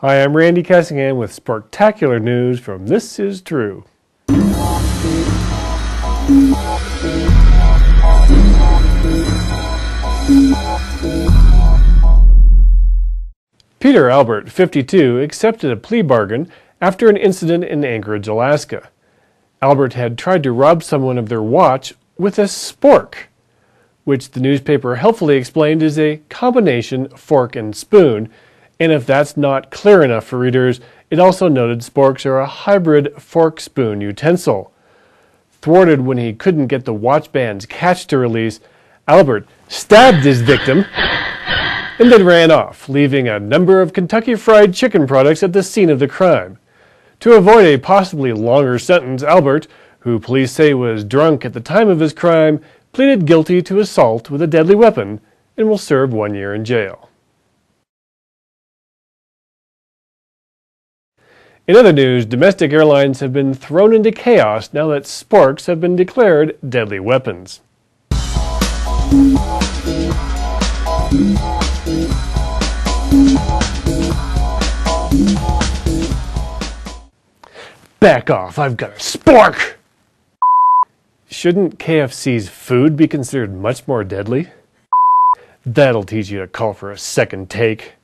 Hi, I'm Randy Cassingham with spectacular news from This Is True. Peter Albert, 52, accepted a plea bargain after an incident in Anchorage, Alaska. Albert had tried to rob someone of their watch with a spork, which the newspaper helpfully explained is a combination fork and spoon, and if that's not clear enough for readers, it also noted sporks are a hybrid fork-spoon utensil. Thwarted when he couldn't get the watch band's catch to release, Albert stabbed his victim and then ran off, leaving a number of Kentucky Fried Chicken products at the scene of the crime. To avoid a possibly longer sentence, Albert, who police say was drunk at the time of his crime, pleaded guilty to assault with a deadly weapon and will serve one year in jail. In other news, domestic airlines have been thrown into chaos now that sporks have been declared deadly weapons. Back off, I've got a spork! Shouldn't KFC's food be considered much more deadly? That'll teach you to call for a second take.